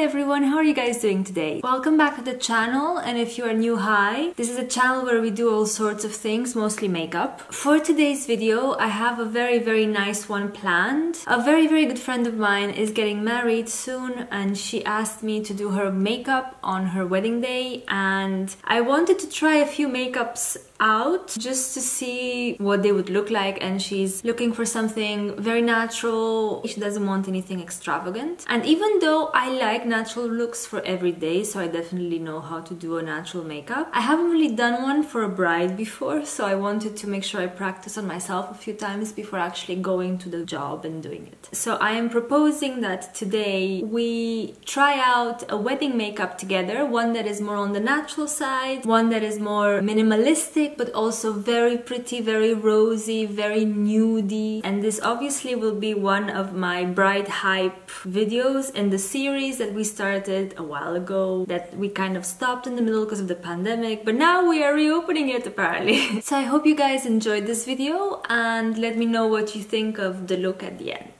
everyone, how are you guys doing today? Welcome back to the channel and if you are new, hi. This is a channel where we do all sorts of things, mostly makeup. For today's video, I have a very very nice one planned. A very very good friend of mine is getting married soon and she asked me to do her makeup on her wedding day and I wanted to try a few makeups out just to see what they would look like and she's looking for something very natural. She doesn't want anything extravagant. And even though I like natural looks for every day, so I definitely know how to do a natural makeup, I haven't really done one for a bride before, so I wanted to make sure I practice on myself a few times before actually going to the job and doing it. So I am proposing that today we try out a wedding makeup together, one that is more on the natural side, one that is more minimalistic but also very pretty, very rosy, very nudie. And this obviously will be one of my bride hype videos in the series that we started a while ago that we kind of stopped in the middle because of the pandemic, but now we are reopening it apparently. so I hope you guys enjoyed this video and let me know what you think of the look at the end.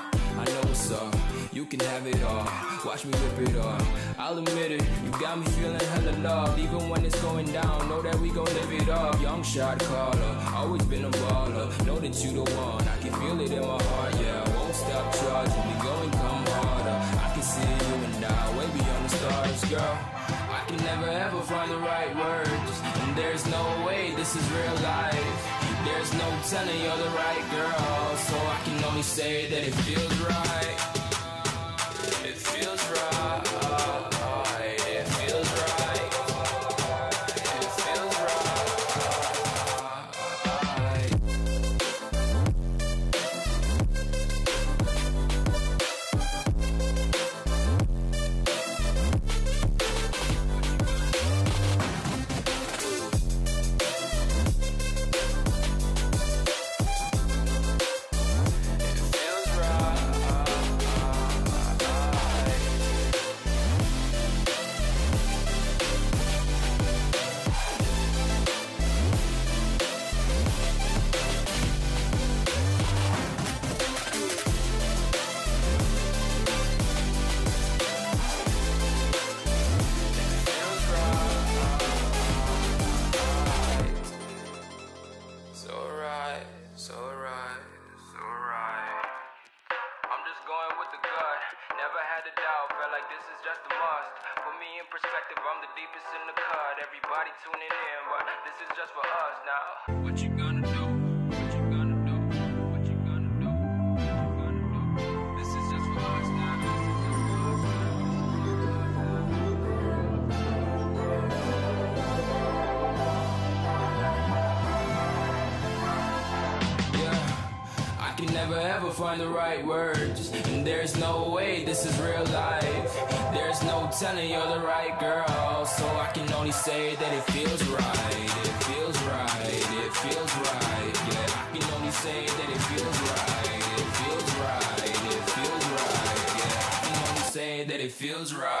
I know what's up. You can have it all. Watch me rip it off. I'll admit it. You got me feeling hella loved. Even when it's going down, know that we gon' live it up. Young shot caller. Always been a baller. Know that you the one. I can feel it in my heart. Yeah, I won't stop charging. We going come harder. I can see you and I way beyond the stars, girl. I can never ever find the right words. And there's no way this is real life. There's no telling you're the right girl. So I say that it feels right. perspective, tuning in, but this is just for us now. What you gonna do? What you gonna do? What you gonna do? What you gonna do? This is just for us now. Yeah, I can never ever find the right words. And there's no way this is real life. There's no telling you're the right girl. Only say that it feels right. It feels right. It feels right. Yeah, I can only say that it feels right. It feels right. It feels right. Yeah, I can only say that it feels right.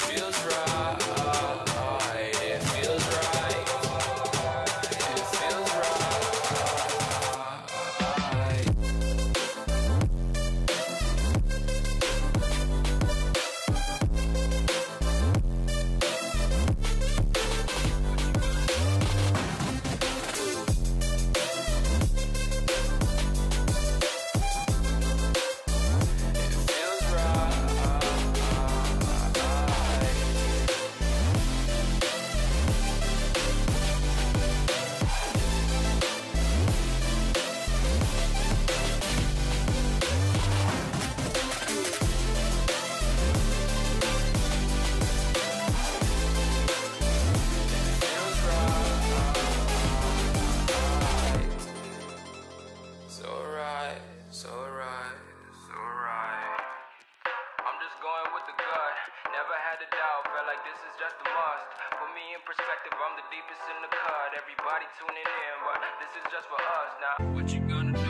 Feels right. This is just a must. Put me in perspective, I'm the deepest in the cut. Everybody tuning in, but this is just for us now. What you gonna do?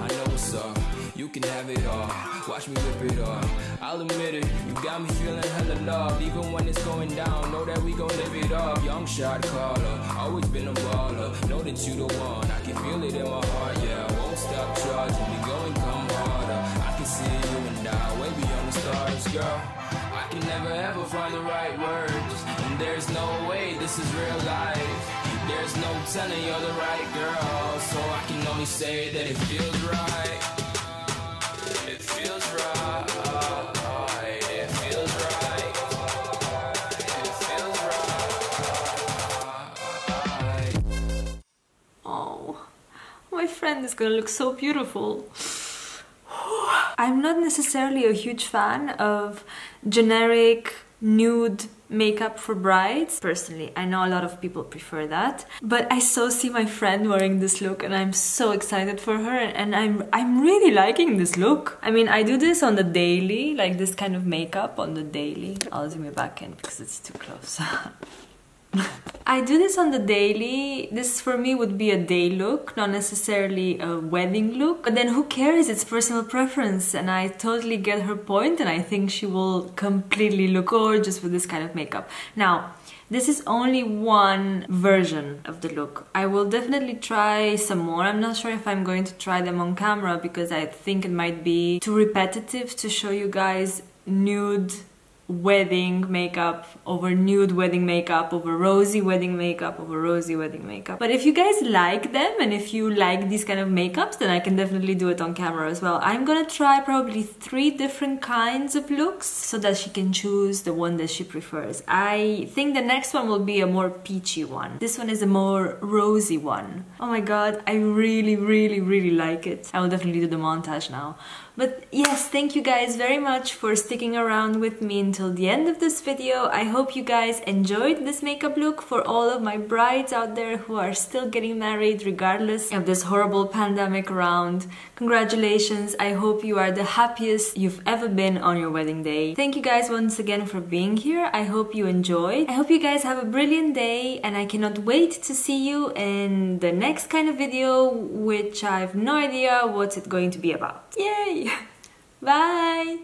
I know what's up. You can have it all. Watch me rip it off. I'll admit it. You got me feeling hella loved. Even when it's going down, know that we gon' live it up. Young shot caller. Always been a baller. Know that you the one. I can feel it in my heart. Yeah, I won't stop charging. We going come harder. I can see you and I way beyond the stars, girl. I can never ever find the right words. And there's no way this is real life. There's no telling you're the right girl. So I can only say that it feels right. It feels right. It feels right. It feels right. Oh, my friend is gonna look so beautiful. I'm not necessarily a huge fan of generic nude makeup for brides. Personally, I know a lot of people prefer that. But I so see my friend wearing this look and I'm so excited for her and I'm I'm really liking this look. I mean, I do this on the daily, like this kind of makeup on the daily. I'll zoom it back in because it's too close. I do this on the daily. This for me would be a day look, not necessarily a wedding look. But then who cares? It's personal preference and I totally get her point and I think she will completely look gorgeous with this kind of makeup. Now, this is only one version of the look. I will definitely try some more. I'm not sure if I'm going to try them on camera because I think it might be too repetitive to show you guys nude wedding makeup over nude wedding makeup over rosy wedding makeup over rosy wedding makeup. But if you guys like them and if you like these kind of makeups then I can definitely do it on camera as well. I'm gonna try probably three different kinds of looks so that she can choose the one that she prefers. I think the next one will be a more peachy one. This one is a more rosy one. Oh my god I really really really like it. I will definitely do the montage now but yes, thank you guys very much for sticking around with me until the end of this video. I hope you guys enjoyed this makeup look for all of my brides out there who are still getting married regardless of this horrible pandemic around. Congratulations, I hope you are the happiest you've ever been on your wedding day. Thank you guys once again for being here. I hope you enjoyed. I hope you guys have a brilliant day and I cannot wait to see you in the next kind of video which I have no idea what it's going to be about. Yay! Bye!